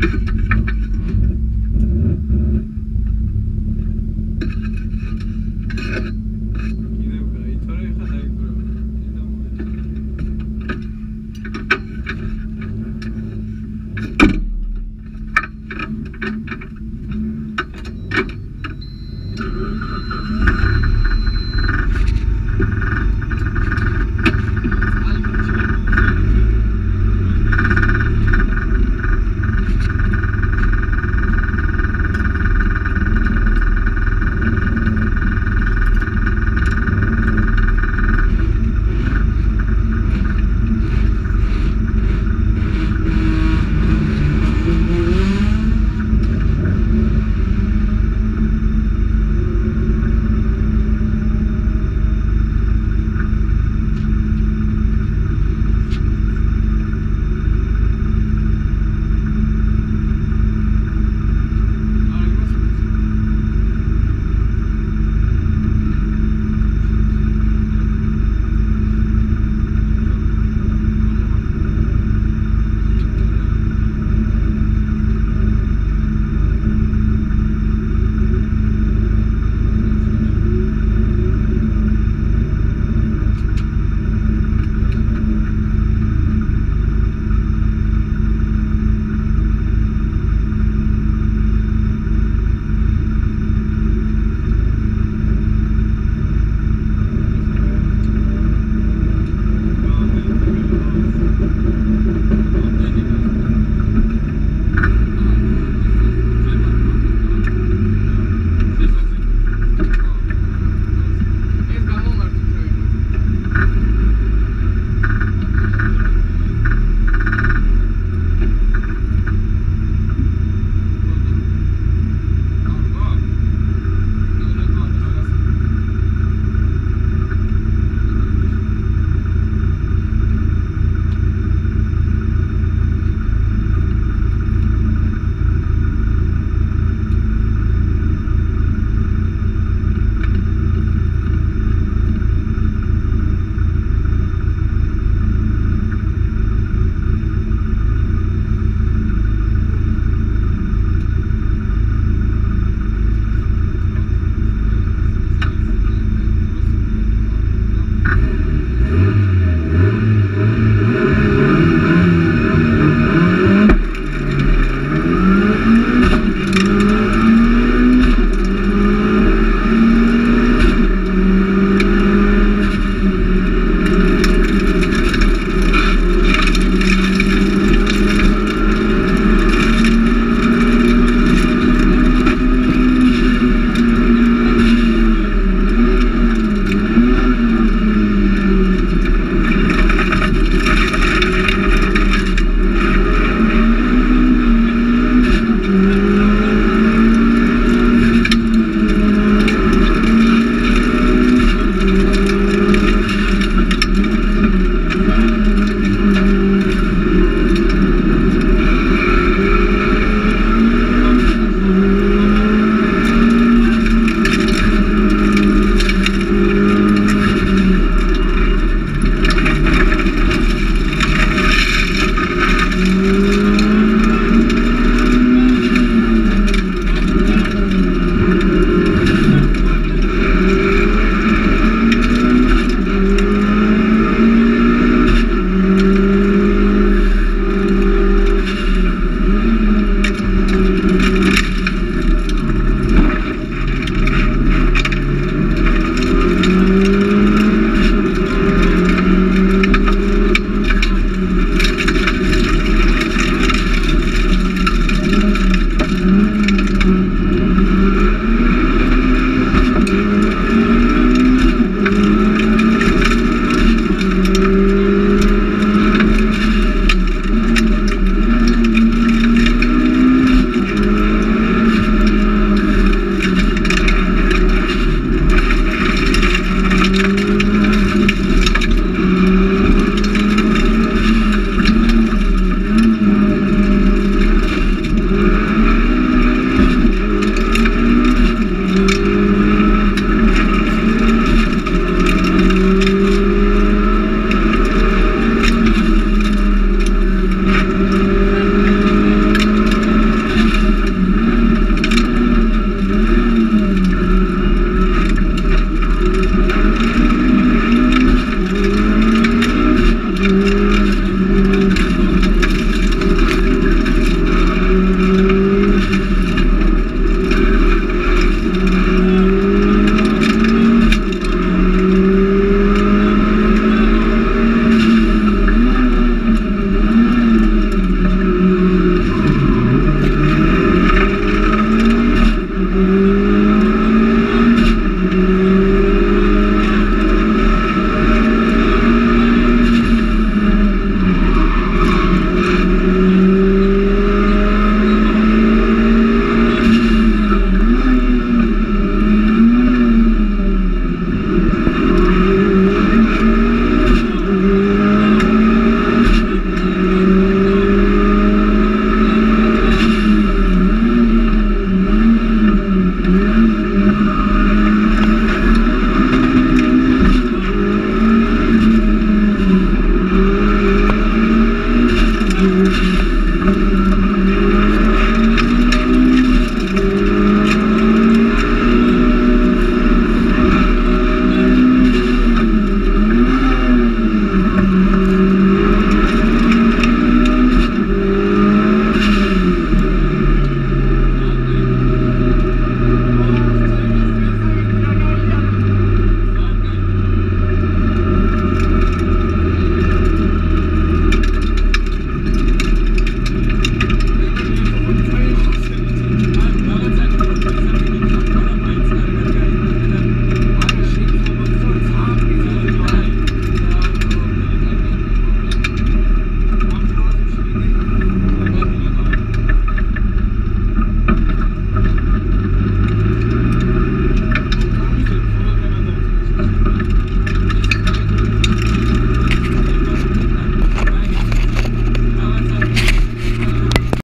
you